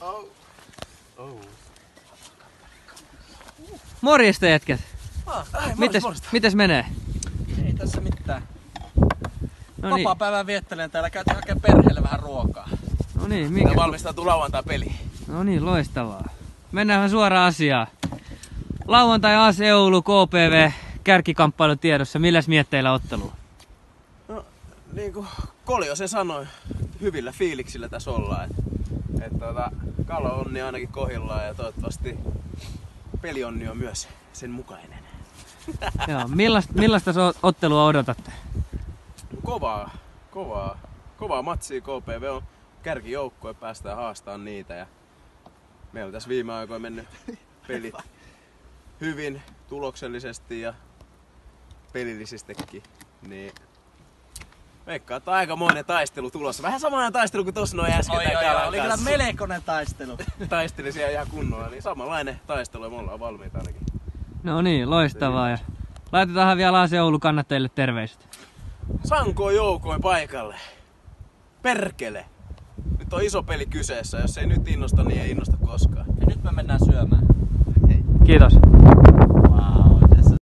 Oh. Oh. Morjesta jätkät. Ah, ai, Mites, mites menee? Ei tässä mitään. No niin, päivän viettelen täällä. Käytiin hakemaan perheelle vähän ruokaa. no niin, mikä? valmistautuu lauantai peliin. No niin, loistavaa. Mennään suoraan asiaan. Lauantai AS Oulu KPV kärkikamppailu tiedossa. Milläs mietteillä ottelu? No, niin kuin Koljo se sanoi, hyvillä fiiliksillä tässä ollaan. Et, et tota, kalo onni ainakin kohillaan ja toivottavasti pelionni on myös sen mukainen. Joo, millaista, millaista so- ottelua odotatte? Kovaa, kovaa, kovaa matsia KPV on kärkijoukkoja, päästään haastamaan niitä ja meillä on tässä viime aikoina mennyt pelit hyvin tuloksellisesti ja pelillisestikin, niin veikkaa, että on aikamoinen taistelu tulossa. Vähän samanlainen taistelu kuin tuossa noin äsken tää Kalan oli kyllä melkoinen taistelu. Taisteli siellä ihan kunnolla, niin samanlainen taistelu ja me ollaan valmiita ainakin. No niin, loistavaa. Ja laitetaanhan vielä Oulu kannattajille terveiset. Sanko joukoin paikalle. Perkele! Nyt on iso peli kyseessä. Jos ei nyt innosta, niin ei innosta koskaan. Ja nyt me mennään syömään.